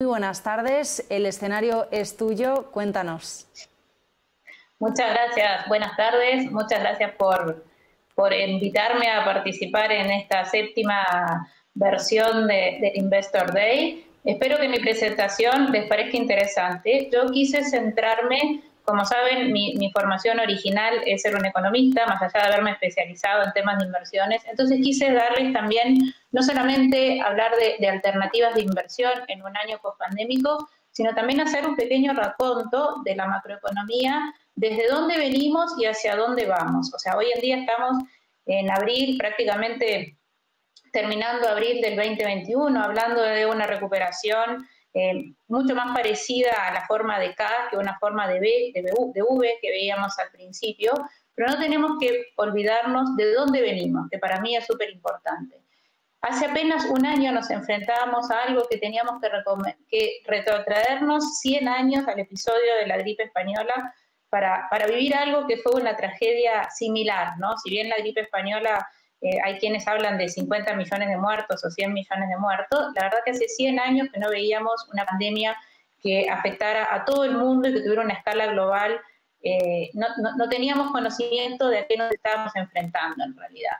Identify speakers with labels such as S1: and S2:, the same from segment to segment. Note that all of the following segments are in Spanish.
S1: Muy buenas tardes, el escenario es tuyo, cuéntanos.
S2: Muchas gracias, buenas tardes, muchas gracias por, por invitarme a participar en esta séptima versión de, del Investor Day. Espero que mi presentación les parezca interesante. Yo quise centrarme como saben, mi, formación original es ser un economista, más allá de haberme especializado en temas de inversiones. Entonces quise darles también, no solamente hablar de, alternativas de inversión en un año post-pandémico, sino también hacer un pequeño raconto de la macroeconomía, desde dónde venimos y hacia dónde vamos. O sea, hoy en día estamos en abril, prácticamente terminando abril del 2021, hablando de una recuperación eh, mucho más parecida a la forma de K que una forma de, B, de, de V que veíamos al principio, pero no tenemos que olvidarnos de dónde venimos, que para mí es súper importante. Hace apenas un año nos enfrentábamos a algo que teníamos que, que, retrotraernos 100 años al episodio de la gripe española para, para, vivir algo que fue una tragedia similar, ¿no? Si bien la gripe española eh, hay quienes hablan de 50 millones de muertos o 100 millones de muertos. La verdad que hace 100 años que no veíamos una pandemia que afectara a todo el mundo y que tuviera una escala global. Eh, no, no, teníamos conocimiento de a qué nos estábamos enfrentando en realidad.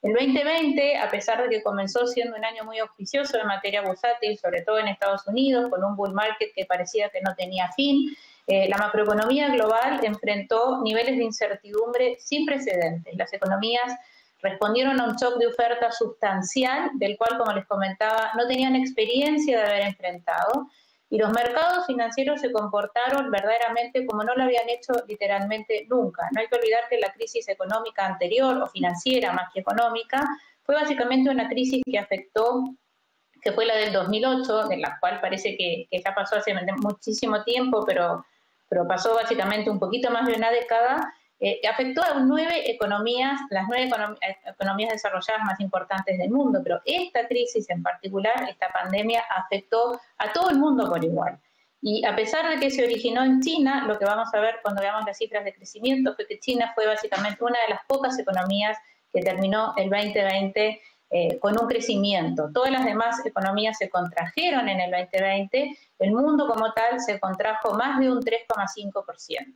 S2: El 2020, a pesar de que comenzó siendo un año muy auspicioso en materia bursátil, sobre todo en Estados Unidos, con un bull market que parecía que no tenía fin, eh, la macroeconomía global enfrentó niveles de incertidumbre sin precedentes. Las economías respondieron a un shock de oferta sustancial, del cual, como les comentaba, no tenían experiencia de haber enfrentado, y los mercados financieros se comportaron verdaderamente como no lo habían hecho literalmente nunca. No hay que olvidar que la crisis económica anterior, o financiera más que económica, fue básicamente una crisis que afectó que fue la del 2008, de la cual parece que, que ya pasó hace muchísimo tiempo, pero, pero pasó básicamente un poquito más de una década, eh, afectó a nueve economías, las nueve eh, economías desarrolladas más importantes del mundo, pero esta crisis en particular, esta pandemia, afectó a todo el mundo por igual. Y a pesar de que se originó en China, lo que vamos a ver cuando veamos las cifras de crecimiento fue que China fue básicamente una de las pocas economías que terminó el 2020 eh, con un crecimiento. Todas las demás economías se contrajeron en el 2020, el mundo como tal se contrajo más de un 3,5%.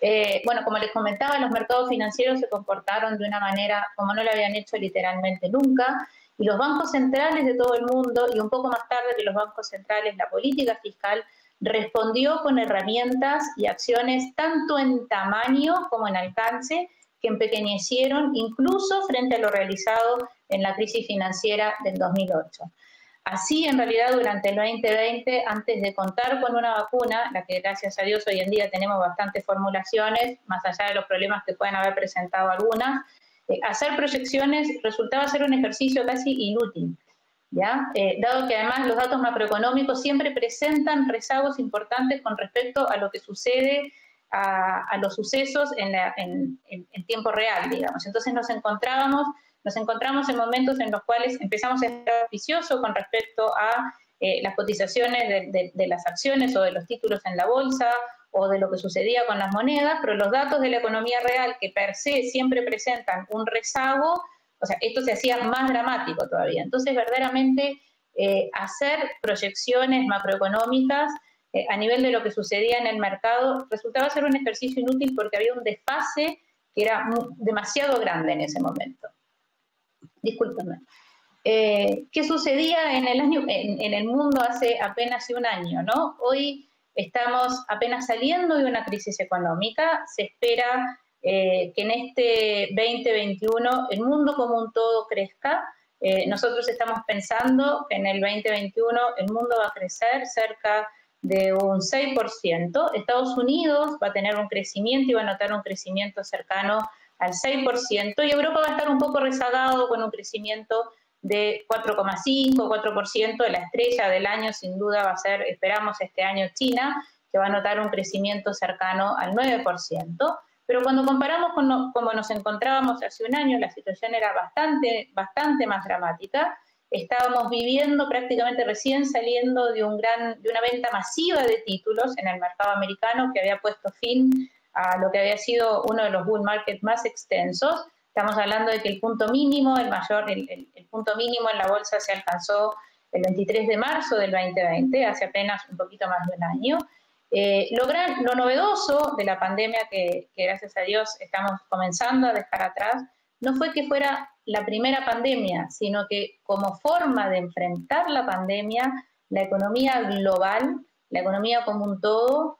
S2: Eh, bueno, como les comentaba, los mercados financieros se comportaron de una manera como no lo habían hecho literalmente nunca, y los bancos centrales de todo el mundo, y un poco más tarde que los bancos centrales, la política fiscal respondió con herramientas y acciones tanto en tamaño como en alcance que empequeñecieron incluso frente a lo realizado en la crisis financiera del 2008. Así, en realidad, durante el 2020, antes de contar con una vacuna, la que gracias a Dios hoy en día tenemos bastantes formulaciones, más allá de los problemas que pueden haber presentado algunas, eh, hacer proyecciones resultaba ser un ejercicio casi inútil. ¿Ya? Eh, dado que además los datos macroeconómicos siempre presentan rezagos importantes con respecto a lo que sucede a, los sucesos en, en, tiempo real, digamos. Entonces nos encontrábamos nos encontramos en momentos en los cuales empezamos a estar vicioso con respecto a eh, las cotizaciones de, las acciones o de los títulos en la bolsa o de lo que sucedía con las monedas, pero los datos de la economía real que per se siempre presentan un rezago, o sea, esto se hacía más dramático todavía. Entonces, verdaderamente, eh, hacer proyecciones macroeconómicas eh, a nivel de lo que sucedía en el mercado resultaba ser un ejercicio inútil porque había un desfase que era demasiado grande en ese momento discúlpame. Eh, ¿Qué sucedía en el, año, en, el mundo hace apenas un año? Hoy estamos apenas saliendo de una crisis económica, se espera eh, que en este 2021 el mundo como un todo crezca. Eh, nosotros estamos pensando que en el 2021 el mundo va a crecer cerca de un 6%. Estados Unidos va a tener un crecimiento y va a notar un crecimiento cercano al 6%, y Europa va a estar un poco rezagado con un crecimiento de 4,5, 4%, la estrella del año sin duda va a ser, esperamos este año China, que va a notar un crecimiento cercano al 9%, pero cuando comparamos con como nos encontrábamos hace un año, la situación era bastante, bastante más dramática, estábamos viviendo prácticamente recién saliendo de, un gran, de una venta masiva de títulos en el mercado americano que había puesto fin a lo que había sido uno de los bull markets más extensos. Estamos hablando de que el punto mínimo, el mayor, el, punto mínimo en la bolsa se alcanzó el 23 de marzo del 2020, hace apenas un poquito más de un año. Eh, lo, lo, novedoso de la pandemia que, que, gracias a Dios estamos comenzando a dejar atrás, no fue que fuera la primera pandemia, sino que como forma de enfrentar la pandemia, la economía global, la economía como un todo,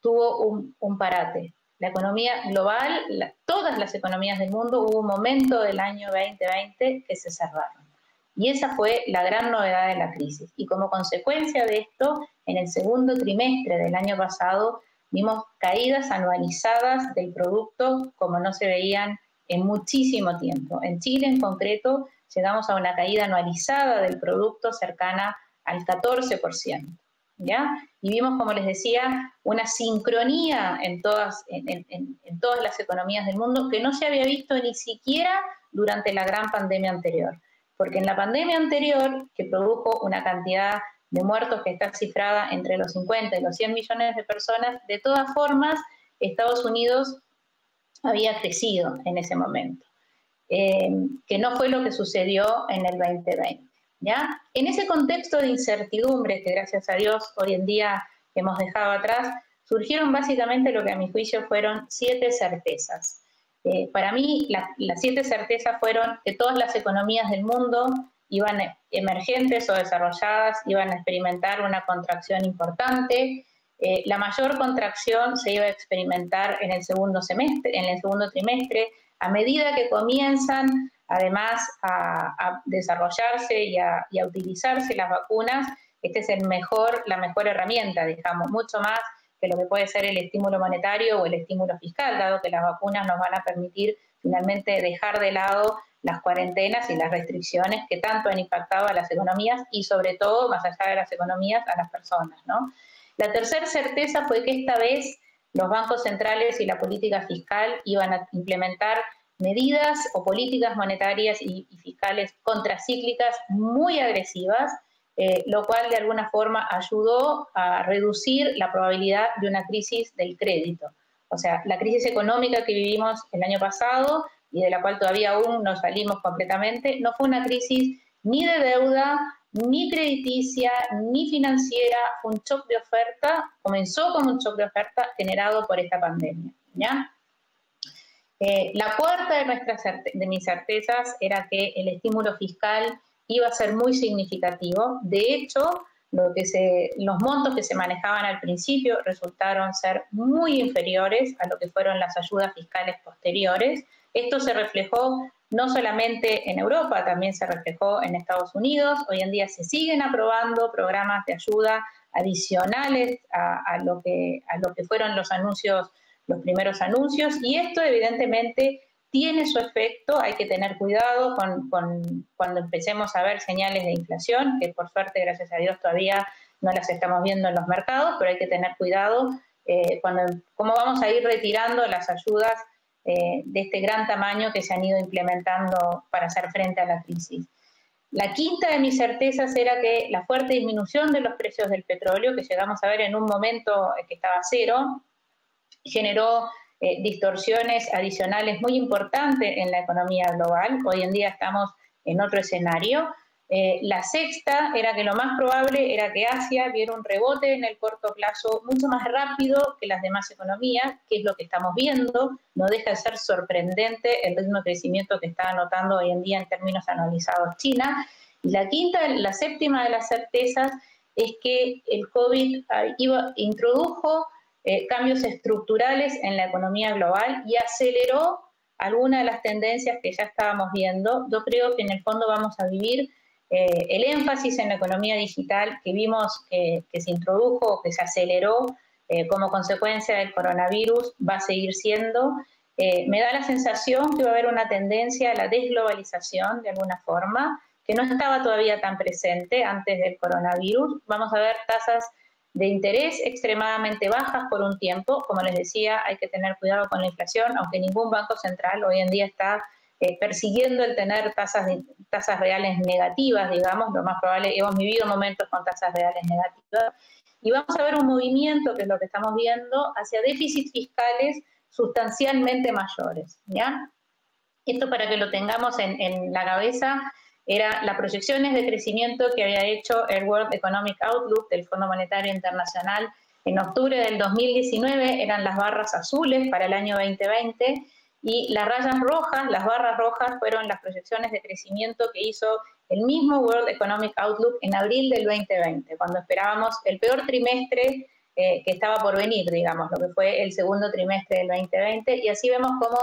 S2: tuvo un, parate. La economía global, todas las economías del mundo, hubo un momento del año 2020 que se cerraron. Y esa fue la gran novedad de la crisis. Y como consecuencia de esto, en el segundo trimestre del año pasado, vimos caídas anualizadas del producto como no se veían en muchísimo tiempo. En Chile en concreto llegamos a una caída anualizada del producto cercana al 14%. Y vimos, como les decía, una sincronía en todas, en, todas las economías del mundo que no se había visto ni siquiera durante la gran pandemia anterior. Porque en la pandemia anterior, que produjo una cantidad de muertos que está cifrada entre los 50 y los 100 millones de personas, de todas formas, Estados Unidos había crecido en ese momento, eh, que no fue lo que sucedió en el 2020. En ese contexto de incertidumbre que gracias a Dios hoy en día hemos dejado atrás, surgieron básicamente lo que a mi juicio fueron siete certezas. Eh, para mí, las siete certezas fueron que todas las economías del mundo iban emergentes o desarrolladas, iban a experimentar una contracción importante. Eh, la mayor contracción se iba a experimentar en el segundo semestre, en el segundo trimestre, a medida que comienzan además a, desarrollarse y a, utilizarse las vacunas, esta es el mejor, la mejor herramienta, digamos, mucho más que lo que puede ser el estímulo monetario o el estímulo fiscal, dado que las vacunas nos van a permitir finalmente dejar de lado las cuarentenas y las restricciones que tanto han impactado a las economías y sobre todo, más allá de las economías, a las personas. ¿no? La tercera certeza fue que esta vez los bancos centrales y la política fiscal iban a implementar medidas o políticas monetarias y, fiscales contracíclicas muy agresivas, eh, lo cual de alguna forma ayudó a reducir la probabilidad de una crisis del crédito. O sea, la crisis económica que vivimos el año pasado y de la cual todavía aún no salimos completamente, no fue una crisis ni de deuda, ni crediticia, ni financiera, fue un shock de oferta, comenzó como un shock de oferta generado por esta pandemia. ¿ya? Eh, la cuarta de, nuestras, de mis certezas era que el estímulo fiscal iba a ser muy significativo. De hecho, los montos que se manejaban al principio resultaron ser muy inferiores a lo que fueron las ayudas fiscales posteriores. Esto se reflejó no solamente en Europa, también se reflejó en Estados Unidos. Hoy en día se siguen aprobando programas de ayuda adicionales a, lo, que, a lo que fueron los anuncios los primeros anuncios y esto evidentemente tiene su efecto, hay que tener cuidado con, cuando empecemos a ver señales de inflación, que por suerte, gracias a Dios, todavía no las estamos viendo en los mercados, pero hay que tener cuidado eh, cuando, cómo vamos a ir retirando las ayudas eh, de este gran tamaño que se han ido implementando para hacer frente a la crisis. La quinta de mis certezas era que la fuerte disminución de los precios del petróleo, que llegamos a ver en un momento que estaba cero, generó eh, distorsiones adicionales muy importantes en la economía global. Hoy en día estamos en otro escenario. Eh, la sexta era que lo más probable era que Asia viera un rebote en el corto plazo mucho más rápido que las demás economías, que es lo que estamos viendo. No deja de ser sorprendente el ritmo de crecimiento que está anotando hoy en día en términos anualizados China. Y la quinta, la séptima de las certezas es que el COVID ah, iba, introdujo eh, cambios estructurales en la economía global y aceleró algunas de las tendencias que ya estábamos viendo. Yo creo que en el fondo vamos a vivir eh, el énfasis en la economía digital que vimos que, se introdujo, que se aceleró eh, como consecuencia del coronavirus, va a seguir siendo. me da la sensación que va a haber una tendencia a la desglobalización de alguna forma, que no estaba todavía tan presente antes del coronavirus. Vamos a ver tasas de interés extremadamente bajas por un tiempo. Como les decía, hay que tener cuidado con la inflación, aunque ningún banco central hoy en día está eh, persiguiendo el tener tasas, tasas reales negativas, digamos, lo más probable, hemos vivido momentos con tasas reales negativas. Y vamos a ver un movimiento, que es lo que estamos viendo, hacia déficits fiscales sustancialmente mayores. ¿ya? Esto para que lo tengamos en, en la cabeza, era las proyecciones de crecimiento que había hecho el World Economic Outlook del Fondo Monetario Internacional en octubre del 2019, eran las barras azules para el año 2020 y las rayas rojas, las barras rojas fueron las proyecciones de crecimiento que hizo el mismo World Economic Outlook en abril del 2020, cuando esperábamos el peor trimestre eh, que estaba por venir, digamos, lo que fue el segundo trimestre del 2020, y así vemos cómo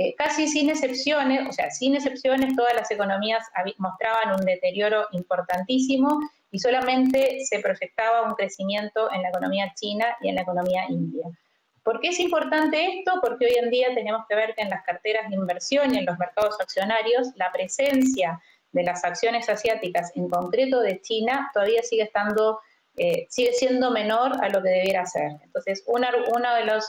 S2: eh, casi sin excepciones, o sea, sin excepciones, todas las economías mostraban un deterioro importantísimo y solamente se proyectaba un crecimiento en la economía china y en la economía india. ¿Por qué es importante esto? Porque hoy en día tenemos que ver que en las carteras de inversión y en los mercados accionarios la presencia de las acciones asiáticas, en concreto de China, todavía sigue estando, eh, sigue siendo menor a lo que debiera ser. Entonces, una, uno de los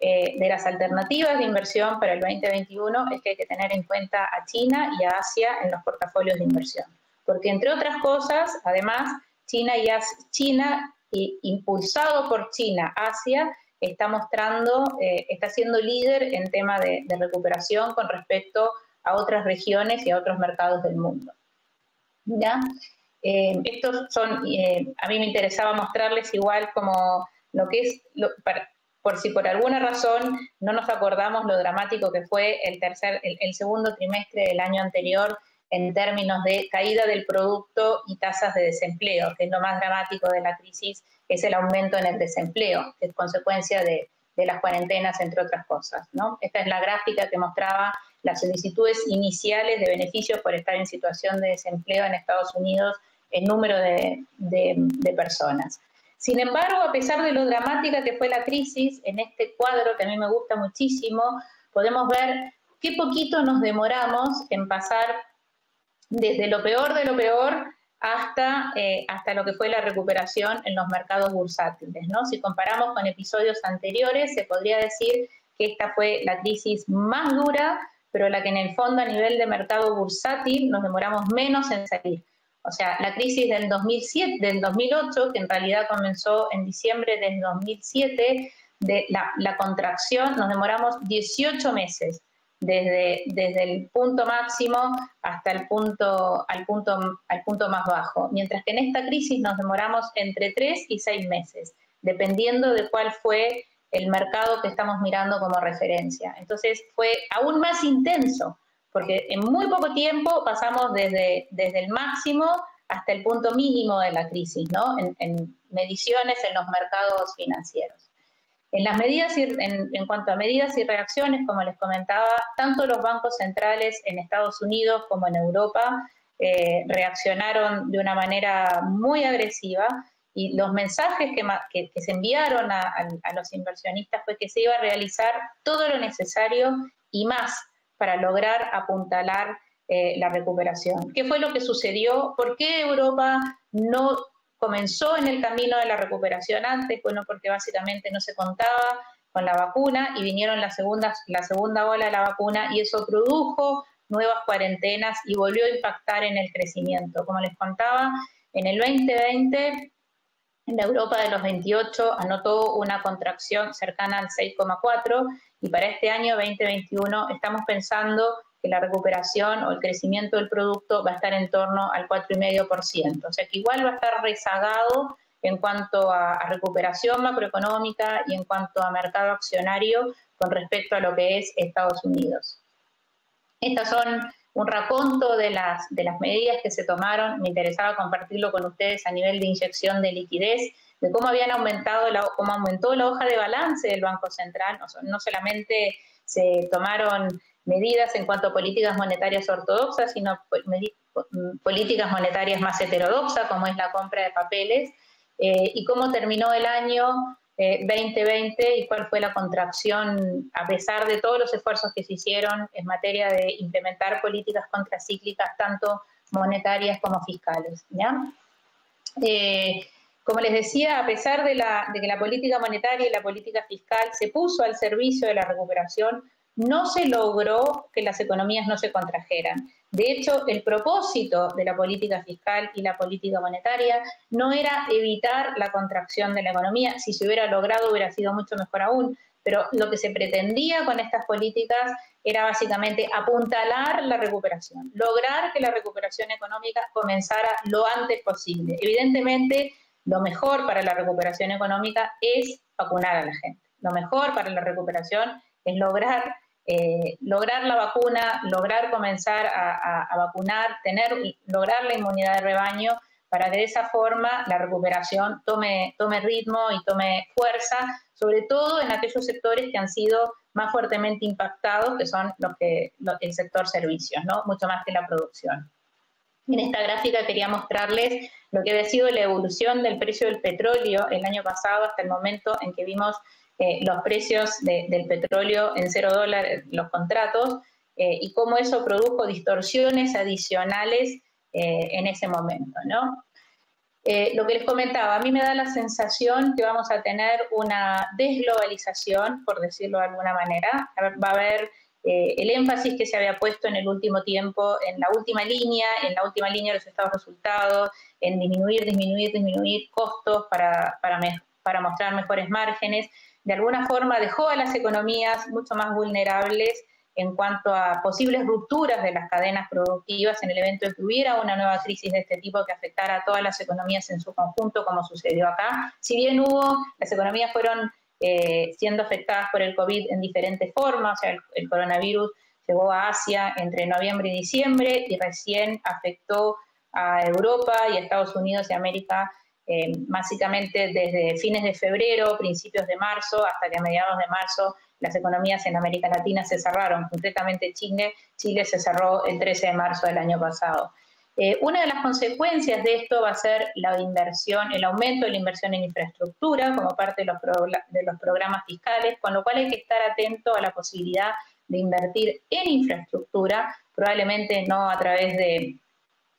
S2: eh, de las alternativas de inversión para el 2021 es que hay que tener en cuenta a China y a Asia en los portafolios de inversión. Porque entre otras cosas, además, China y China, impulsado por China, Asia, está mostrando, eh, está siendo líder en tema de, recuperación con respecto a otras regiones y a otros mercados del mundo. ¿Ya? Eh, estos son, a mí me interesaba mostrarles igual como lo que es, por si por alguna razón no nos acordamos lo dramático que fue el, tercer, el, segundo trimestre del año anterior en términos de caída del producto y tasas de desempleo, que es lo más dramático de la crisis, es el aumento en el desempleo, que es consecuencia de, las cuarentenas, entre otras cosas. Esta es la gráfica que mostraba las solicitudes iniciales de beneficios por estar en situación de desempleo en Estados Unidos, el número de personas. Sin embargo, a pesar de lo dramática que fue la crisis, en este cuadro que a mí me gusta muchísimo, podemos ver qué poquito nos demoramos en pasar desde lo peor de lo peor hasta, eh, hasta lo que fue la recuperación en los mercados bursátiles. ¿no? Si comparamos con episodios anteriores, se podría decir que esta fue la crisis más dura, pero la que en el fondo a nivel de mercado bursátil nos demoramos menos en salir. O sea, la crisis del, 2007, del 2008, que en realidad comenzó en diciembre del 2007, de la, contracción, nos demoramos 18 meses, desde, desde el punto máximo hasta el punto, al, punto, al punto más bajo, mientras que en esta crisis nos demoramos entre 3 y 6 meses, dependiendo de cuál fue el mercado que estamos mirando como referencia. Entonces fue aún más intenso, porque en muy poco tiempo pasamos desde, desde el máximo hasta el punto mínimo de la crisis, ¿no? En, mediciones en los mercados financieros. En, las medidas en, en, cuanto a medidas y reacciones, como les comentaba, tanto los bancos centrales en Estados Unidos como en Europa eh, reaccionaron de una manera muy agresiva y los mensajes que, que, se enviaron a, a, los inversionistas fue que se iba a realizar todo lo necesario y más para lograr apuntalar eh, la recuperación. ¿Qué fue lo que sucedió? ¿Por qué Europa no comenzó en el camino de la recuperación antes? Bueno, porque básicamente no se contaba con la vacuna y vinieron la segunda, la segunda ola de la vacuna y eso produjo nuevas cuarentenas y volvió a impactar en el crecimiento. Como les contaba, en el 2020 la Europa de los 28 anotó una contracción cercana al 6,4 y para este año 2021 estamos pensando que la recuperación o el crecimiento del producto va a estar en torno al 4,5%. O sea que igual va a estar rezagado en cuanto a, recuperación macroeconómica y en cuanto a mercado accionario con respecto a lo que es Estados Unidos. Estas son un raconto de las, de las medidas que se tomaron. Me interesaba compartirlo con ustedes a nivel de inyección de liquidez, de cómo habían aumentado, la, cómo aumentó la hoja de balance del Banco Central. No, solamente se tomaron medidas en cuanto a políticas monetarias ortodoxas, sino políticas monetarias más heterodoxas, como es la compra de papeles, eh, y cómo terminó el año 2020 eh, y cuál fue la contracción, a pesar de todos los esfuerzos que se hicieron en materia de implementar políticas contracíclicas, tanto monetarias como fiscales. Eh, como les decía, a pesar de, de que la política monetaria y la política fiscal se puso al servicio de la recuperación, no se logró que las economías no se contrajeran. De hecho, el propósito de la política fiscal y la política monetaria no era evitar la contracción de la economía, si se hubiera logrado hubiera sido mucho mejor aún, pero lo que se pretendía con estas políticas era básicamente apuntalar la recuperación, lograr que la recuperación económica comenzara lo antes posible. Evidentemente, lo mejor para la recuperación económica es vacunar a la gente. Lo mejor para la recuperación es lograr, eh, lograr la vacuna, lograr comenzar a, vacunar, tener, lograr la inmunidad de rebaño para que de esa forma la recuperación tome, tome ritmo y tome fuerza, sobre todo en aquellos sectores que han sido más fuertemente impactados, que son los que, el sector servicios, ¿no? mucho más que la producción. En esta gráfica quería mostrarles lo que había sido la evolución del precio del petróleo el año pasado hasta el momento en que vimos eh, los precios del petróleo en cero dólares, los contratos, eh, y cómo eso produjo distorsiones adicionales eh, en ese momento, ¿no? Lo que les comentaba, a mí me da la sensación que vamos a tener una desglobalización, por decirlo de alguna manera. Va a haber el énfasis que se había puesto en el último tiempo, en la última línea, en la última línea de los estados resultados, en disminuir, disminuir, disminuir costos para, para, para mostrar mejores márgenes. De alguna forma dejó a las economías mucho más vulnerables en cuanto a posibles rupturas de las cadenas productivas en el evento de que hubiera una nueva crisis de este tipo que afectara a todas las economías en su conjunto, como sucedió acá. Si bien hubo, las economías fueron eh, siendo afectadas por el COVID en diferentes formas, o sea, el, coronavirus llegó a Asia entre noviembre y diciembre y recién afectó a Europa y a Estados Unidos y América eh, básicamente desde fines de febrero, principios de marzo, hasta que a mediados de marzo las economías en América Latina se cerraron, concretamente Chile, Chile se cerró el 13 de marzo del año pasado. Eh, una de las consecuencias de esto va a ser la inversión, el aumento de la inversión en infraestructura como parte de los, de los programas fiscales, con lo cual hay que estar atento a la posibilidad de invertir en infraestructura, probablemente no a través de,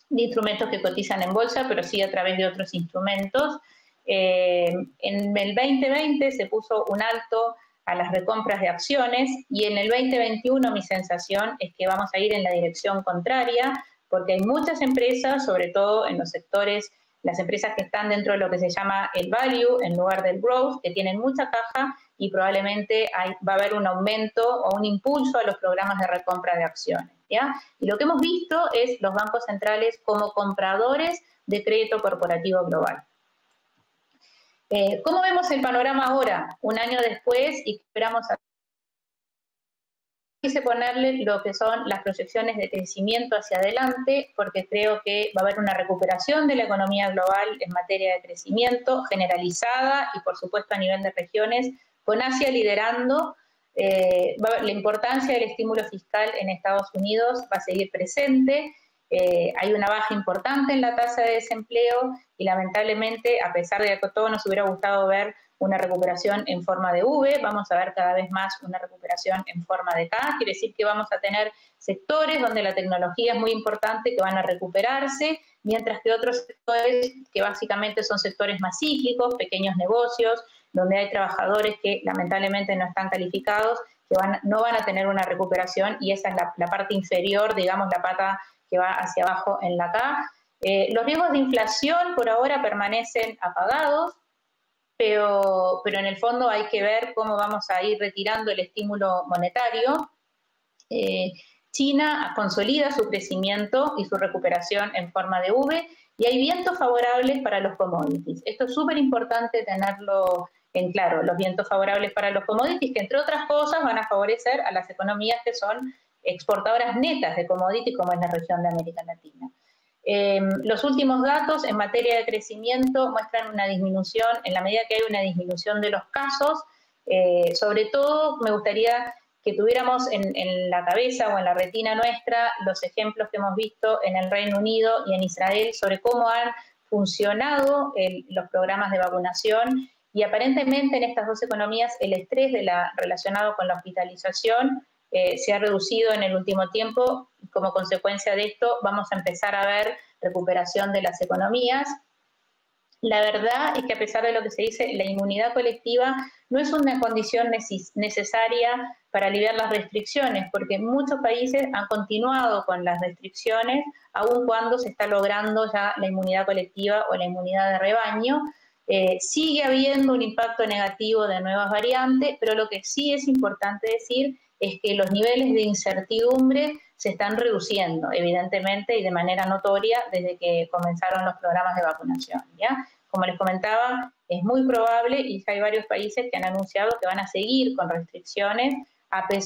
S2: instrumentos que cotizan en bolsa, pero sí a través de otros instrumentos. Eh, en el 2020 se puso un alto a las recompras de acciones y en el 2021 mi sensación es que vamos a ir en la dirección contraria porque hay muchas empresas, sobre todo en los sectores, las empresas que están dentro de lo que se llama el value en lugar del growth, que tienen mucha caja y probablemente va a haber un aumento o un impulso a los programas de recompra de acciones. Y lo que hemos visto es los bancos centrales como compradores de crédito corporativo global. Eh, ¿Cómo vemos el panorama ahora, un año después, y esperamos a... Quise ponerle lo que son las proyecciones de crecimiento hacia adelante, porque creo que va a haber una recuperación de la economía global en materia de crecimiento generalizada y, por supuesto, a nivel de regiones, con Asia liderando. Eh, la importancia del estímulo fiscal en Estados Unidos va a seguir presente. Eh, hay una baja importante en la tasa de desempleo y lamentablemente, a pesar de que todo nos hubiera gustado ver una recuperación en forma de V, vamos a ver cada vez más una recuperación en forma de K. Quiere decir que vamos a tener sectores donde la tecnología es muy importante que van a recuperarse, mientras que otros sectores que básicamente son sectores más cíclicos, pequeños negocios, donde hay trabajadores que lamentablemente no están calificados, que no van a tener una recuperación y esa es la parte inferior, digamos, la pata que va hacia abajo en la K. Eh, los riesgos de inflación por ahora permanecen apagados, pero, pero, en el fondo hay que ver cómo vamos a ir retirando el estímulo monetario. Eh, China consolida su crecimiento y su recuperación en forma de V y hay vientos favorables para los commodities. Esto es súper importante tenerlo en claro, los vientos favorables para los commodities que entre otras cosas van a favorecer a las economías que son exportadoras netas de commodities como es la región de América Latina. Em, los últimos datos en materia de crecimiento muestran una disminución, en la medida que hay una disminución de los casos, eh, sobre todo me gustaría que tuviéramos en, la cabeza o en la retina nuestra los ejemplos que hemos visto en el Reino Unido y en Israel sobre cómo han funcionado los programas de vacunación y aparentemente en estas dos economías el estrés relacionado con la hospitalización eh, se ha reducido en el último tiempo. Como consecuencia de esto, vamos a empezar a ver recuperación de las economías. La verdad es que a pesar de lo que se dice, la inmunidad colectiva no es una condición necesaria para aliviar las restricciones, porque muchos países han continuado con las restricciones, aun cuando se está logrando ya la inmunidad colectiva o la inmunidad de rebaño. Eh, sigue habiendo un impacto negativo de nuevas variantes, pero lo que sí es importante decir es que los niveles de incertidumbre se están reduciendo, evidentemente, y de manera notoria desde que comenzaron los programas de vacunación. ¿ya? Como les comentaba, es muy probable, y hay varios países que han anunciado que van a seguir con restricciones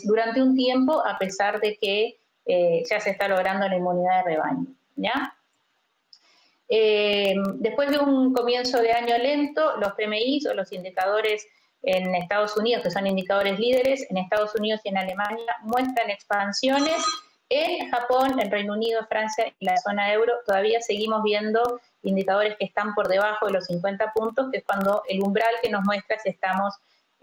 S2: durante un tiempo, a pesar de que eh, ya se está logrando la inmunidad de rebaño. ¿ya? Eh, después de un comienzo de año lento, los PMI o los indicadores en Estados Unidos, que son indicadores líderes, en Estados Unidos y en Alemania, muestran expansiones. En Japón, en Reino Unido, Francia y la zona euro, todavía seguimos viendo indicadores que están por debajo de los 50 puntos, que es cuando el umbral que nos muestra si estamos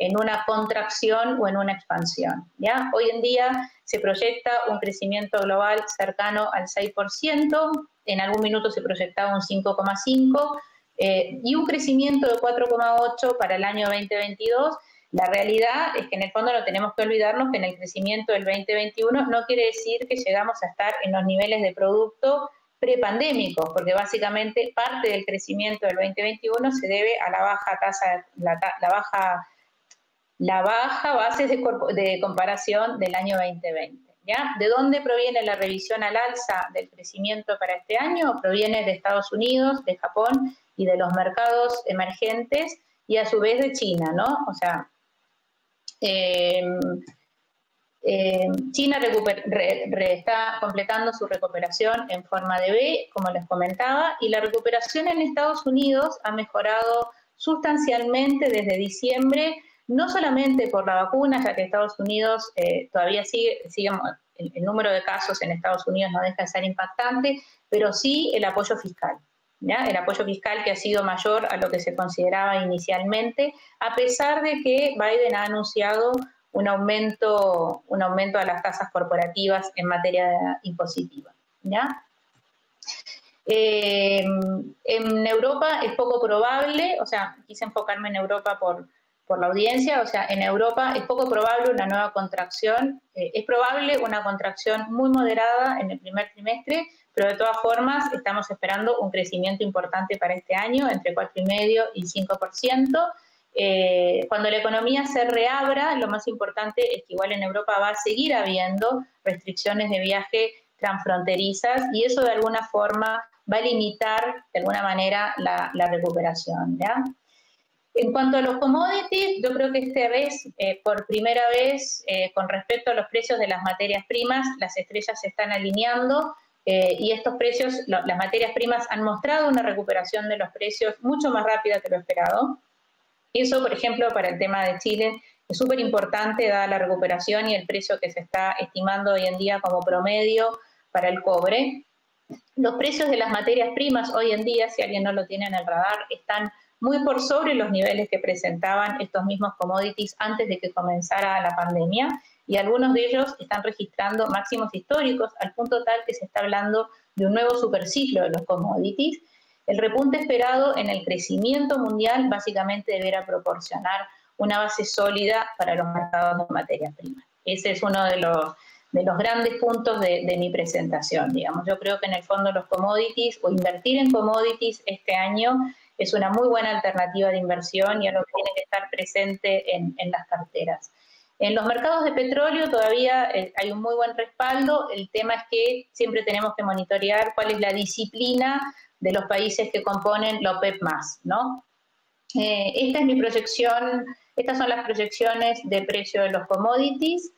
S2: en una contracción o en una expansión. Hoy en día se proyecta un crecimiento global cercano al 6%, en algún minuto se proyectaba un 5,5% eh, y un crecimiento de 4,8% para el año 2022. La realidad es que en el fondo no tenemos que olvidarnos que en el crecimiento del 2021 no quiere decir que llegamos a estar en los niveles de producto prepandémicos, porque básicamente parte del crecimiento del 2021 se debe a la baja tasa, la baja la baja base de, comparación del año 2020. ¿ya? ¿De dónde proviene la revisión al alza del crecimiento para este año? Proviene de Estados Unidos, de Japón y de los mercados emergentes y a su vez de China, ¿no? O sea, em, em, China está completando su recuperación en forma de B, como les comentaba, y la recuperación en Estados Unidos ha mejorado sustancialmente desde diciembre no solamente por la vacuna, ya que Estados Unidos eh, todavía sigue, sigue el, número de casos en Estados Unidos no deja de ser impactante, pero sí el apoyo fiscal. El apoyo fiscal que ha sido mayor a lo que se consideraba inicialmente, a pesar de que Biden ha anunciado un aumento, un aumento a las tasas corporativas en materia impositiva. Eh, en Europa es poco probable, o sea, quise enfocarme en Europa por, por la audiencia, o sea, en Europa es poco probable una nueva contracción, eh, es probable una contracción muy moderada en el primer trimestre, pero de todas formas estamos esperando un crecimiento importante para este año, entre 4,5 y 5%. Eh, cuando la economía se reabra, lo más importante es que igual en Europa va a seguir habiendo restricciones de viaje transfronterizas y eso de alguna forma va a limitar de alguna manera la, la recuperación. ¿ya? En cuanto a los commodities, yo creo que esta vez, eh, por primera vez, eh, con respecto a los precios de las materias primas, las estrellas se están alineando eh, y estos precios, las materias primas han mostrado una recuperación de los precios mucho más rápida que lo esperado. Eso, por ejemplo, para el tema de Chile es súper importante, dada la recuperación y el precio que se está estimando hoy en día como promedio para el cobre. Los precios de las materias primas hoy en día, si alguien no lo tiene en el radar, están muy por sobre los niveles que presentaban estos mismos commodities antes de que comenzara la pandemia y algunos de ellos están registrando máximos históricos al punto tal que se está hablando de un nuevo superciclo de los commodities. El repunte esperado en el crecimiento mundial básicamente deberá proporcionar una base sólida para los mercados de materias primas. Ese es uno de los, de los grandes puntos de, de, mi presentación, digamos. Yo creo que en el fondo los commodities o invertir en commodities este año es una muy buena alternativa de inversión y algo que tiene que estar presente en, las carteras. En los mercados de petróleo todavía eh, hay un muy buen respaldo. El tema es que siempre tenemos que monitorear cuál es la disciplina de los países que componen la OPEP ¿no? Eh, esta es mi proyección, estas son las proyecciones de precio de los commodities.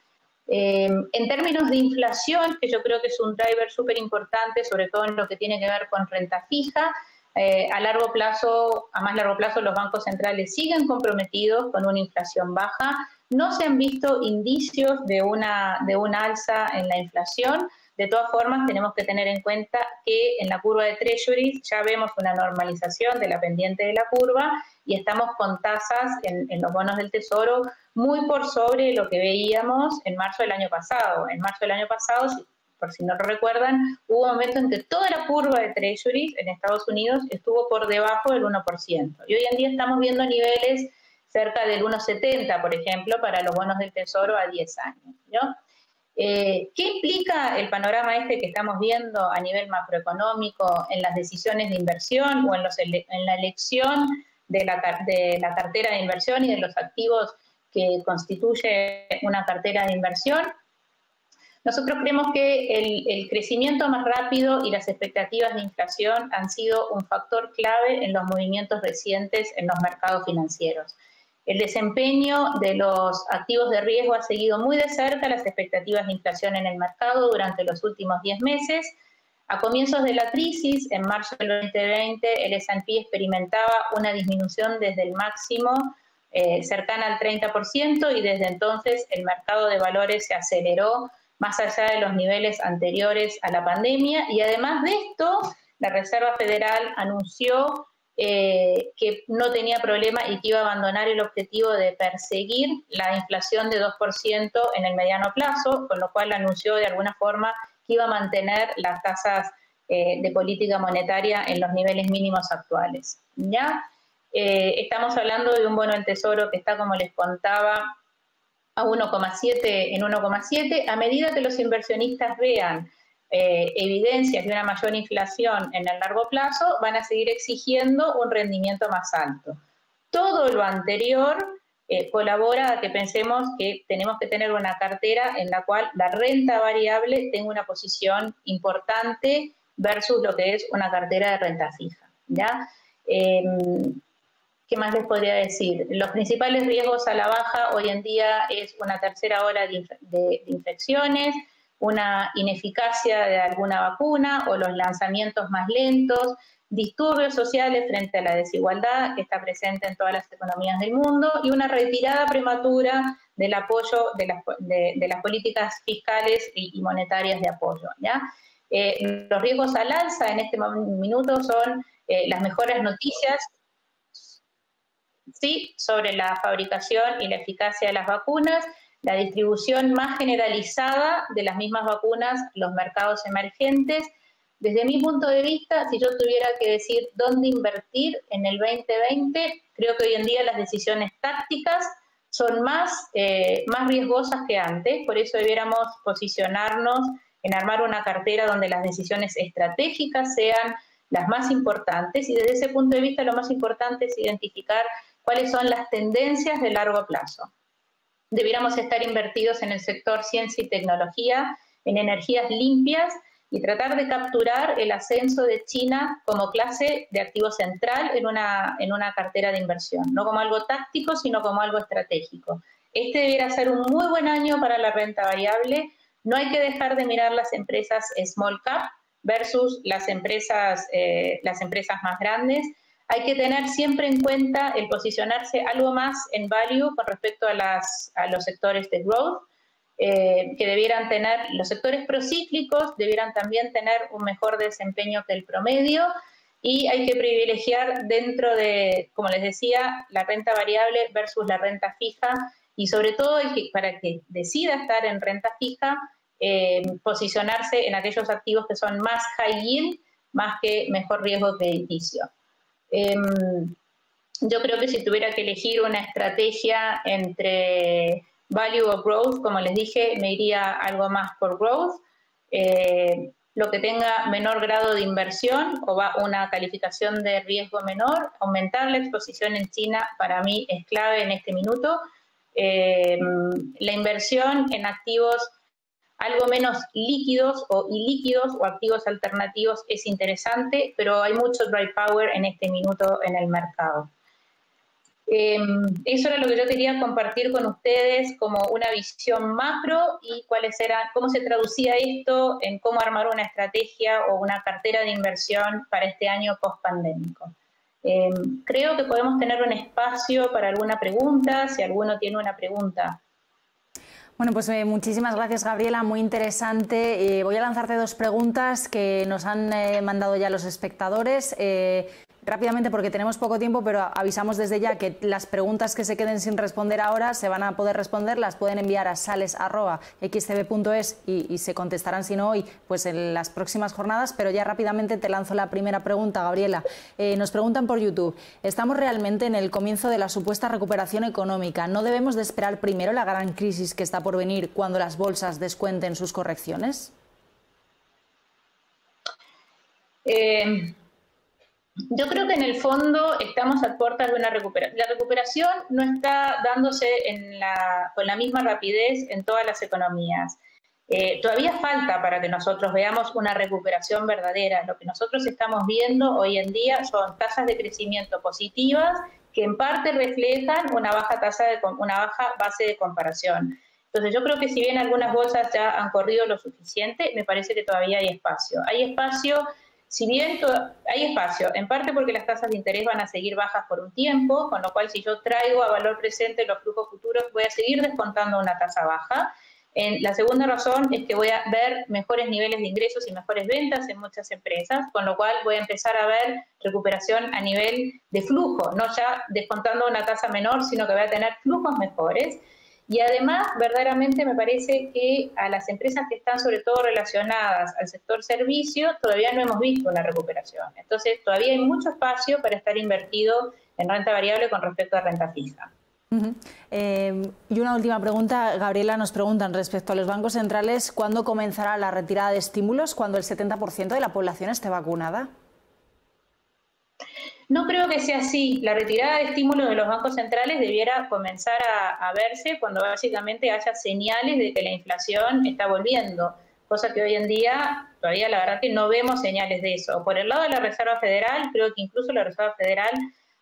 S2: Eh, en términos de inflación, que yo creo que es un driver súper importante, sobre todo en lo que tiene que ver con renta fija, eh, a largo plazo, a más largo plazo, los bancos centrales siguen comprometidos con una inflación baja. No se han visto indicios de una, de una alza en la inflación. De todas formas, tenemos que tener en cuenta que en la curva de Treasuries ya vemos una normalización de la pendiente de la curva y estamos con tasas en, en los bonos del Tesoro muy por sobre lo que veíamos en marzo del año pasado. En marzo del año pasado, por si no lo recuerdan, hubo un momento en que toda la curva de treasuries en Estados Unidos estuvo por debajo del 1%. Y hoy en día estamos viendo niveles cerca del 1,70, por ejemplo, para los bonos del Tesoro a 10 años. Eh, ¿Qué implica el panorama este que estamos viendo a nivel macroeconómico en las decisiones de inversión o en, la elección de la cartera de inversión y de los activos que constituye una cartera de inversión. Nosotros creemos que el, el, crecimiento más rápido y las expectativas de inflación han sido un factor clave en los movimientos recientes en los mercados financieros. El desempeño de los activos de riesgo ha seguido muy de cerca las expectativas de inflación en el mercado durante los últimos 10 meses. A comienzos de la crisis, en marzo del 2020, el S&P experimentaba una disminución desde el máximo eh, cercana al 30% y desde entonces el mercado de valores se aceleró más allá de los niveles anteriores a la pandemia y además de esto, la Reserva Federal anunció eh, que no tenía problema y que iba a abandonar el objetivo de perseguir la inflación de 2% en el mediano plazo, con lo cual anunció de alguna forma que iba a mantener las tasas eh, de política monetaria en los niveles mínimos actuales. ¿ya? Eh, estamos hablando de un bono del tesoro que está, como les contaba, a 1,7 en 1,7. A medida que los inversionistas vean eh, evidencias de una mayor inflación en el largo plazo, van a seguir exigiendo un rendimiento más alto. Todo lo anterior eh, colabora a que pensemos que tenemos que tener una cartera en la cual la renta variable tenga una posición importante versus lo que es una cartera de renta fija. ¿ya? Em, ¿Qué más les podría decir? Los principales riesgos a la baja hoy en día es una tercera hora de infecciones, una ineficacia de alguna vacuna o los lanzamientos más lentos, disturbios sociales frente a la desigualdad que está presente en todas las economías del mundo y una retirada prematura del apoyo de las, de, las políticas fiscales y, monetarias de apoyo. ¿ya? Eh, los riesgos al alza en este minuto son eh, las mejores noticias sí, sobre la fabricación y la eficacia de las vacunas la distribución más generalizada de las mismas vacunas, los mercados emergentes. Desde mi punto de vista, si yo tuviera que decir dónde invertir en el 2020, creo que hoy en día las decisiones tácticas son más, eh, más riesgosas que antes, por eso debiéramos posicionarnos en armar una cartera donde las decisiones estratégicas sean las más importantes y desde ese punto de vista lo más importante es identificar cuáles son las tendencias de largo plazo debiéramos estar invertidos en el sector ciencia y tecnología, en energías limpias y tratar de capturar el ascenso de China como clase de activo central en una, en una cartera de inversión, no como algo táctico, sino como algo estratégico. Este debiera ser un muy buen año para la renta variable. No hay que dejar de mirar las empresas small cap versus las empresas, eh, las empresas más grandes hay que tener siempre en cuenta el posicionarse algo más en value con respecto a, los sectores de growth, eh, que debieran tener, los sectores procíclicos debieran también tener un mejor desempeño que el promedio y hay que privilegiar dentro de, como les decía, la renta variable versus la renta fija y sobre todo para que decida estar en renta fija, eh, posicionarse en aquellos activos que son más high yield, más que mejor riesgo crediticio. Em, yo creo que si tuviera que elegir una estrategia entre value o growth, como les dije, me iría algo más por growth. Eh, lo que tenga menor grado de inversión o va una calificación de riesgo menor, aumentar la exposición en China para mí es clave en este minuto. Em, la inversión en activos algo menos líquidos o ilíquidos o activos alternativos es interesante, pero hay mucho dry power en este minuto en el mercado. Em, eso era lo que yo quería compartir con ustedes como una visión macro y cuáles eran, cómo se traducía esto en cómo armar una estrategia o una cartera de inversión para este año post-pandémico. Em, creo que podemos tener un espacio para alguna pregunta, si alguno tiene una pregunta.
S1: Bueno, pues eh, muchísimas gracias Gabriela, muy interesante. Eh, voy a lanzarte dos preguntas que nos han eh, mandado ya los espectadores rápidamente porque tenemos poco tiempo, pero avisamos desde ya que las preguntas que se queden sin responder ahora se van a poder responder, las pueden enviar a sales.xcb.es y, y se contestarán, si no hoy, pues en las próximas jornadas. Pero ya rápidamente te lanzo la primera pregunta, Gabriela. Eh, nos preguntan por YouTube, ¿estamos realmente en el comienzo de la supuesta recuperación económica? ¿No debemos de esperar primero la gran crisis que está por venir cuando las bolsas descuenten sus correcciones?
S2: Eh, Yo creo que en el fondo estamos a puertas de una recuperación. La recuperación no está dándose con la misma rapidez en todas las economías. Eh, todavía falta para que nosotros veamos una recuperación verdadera. Lo que nosotros estamos viendo hoy en día son tasas de crecimiento positivas que en parte reflejan una baja tasa de una baja base de comparación. Entonces yo creo que si bien algunas bolsas ya han corrido lo suficiente, me parece que todavía hay espacio. Hay espacio si bien hay espacio, en parte porque las tasas de interés van a seguir bajas por un tiempo, con lo cual si yo traigo a valor presente los flujos futuros, voy a seguir descontando una tasa baja. la segunda razón es que voy a ver mejores niveles de ingresos y mejores ventas en muchas empresas, con lo cual voy a empezar a ver recuperación a nivel de flujo, no ya descontando una tasa menor, sino que voy a tener flujos mejores. Y además, verdaderamente me parece que a las empresas que están sobre todo relacionadas al sector servicio, todavía no hemos visto una recuperación. Entonces, todavía hay mucho espacio para estar invertido en renta variable con respecto a renta fija.
S1: Eh, y una última pregunta, Gabriela, nos preguntan respecto a los bancos centrales, ¿cuándo comenzará la retirada de estímulos cuando el 70% de la población esté vacunada?
S2: No creo que sea así. La retirada de estímulos de los bancos centrales debiera comenzar a, verse cuando básicamente haya señales de que la inflación está volviendo, cosa que hoy en día todavía la verdad que no vemos señales de eso. Por el lado de la Reserva Federal, creo que incluso la Reserva Federal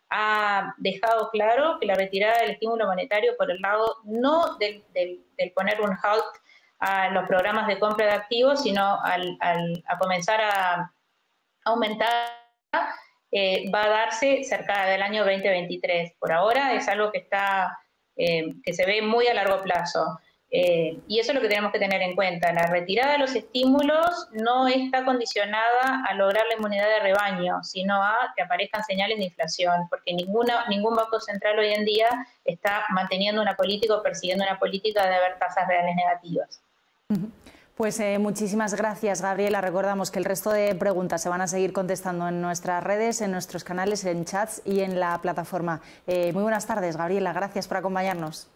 S2: ha dejado claro que la retirada del estímulo monetario por el lado no del, poner un halt a los programas de compra de activos, sino a comenzar a aumentar eh, va a darse cerca del año 2023. Por ahora es algo que está eh, que se ve muy a largo plazo. Eh, y eso es lo que tenemos que tener en cuenta. La retirada de los estímulos no está condicionada a lograr la inmunidad de rebaño, sino a que aparezcan señales de inflación, porque ninguna, ningún banco central hoy en día está manteniendo una política o persiguiendo una política de haber tasas reales negativas.
S1: Pues eh, muchísimas gracias, Gabriela. Recordamos que el resto de preguntas se van a seguir contestando en nuestras redes, en nuestros canales, en chats y en la plataforma. Eh, muy buenas tardes, Gabriela. Gracias por acompañarnos.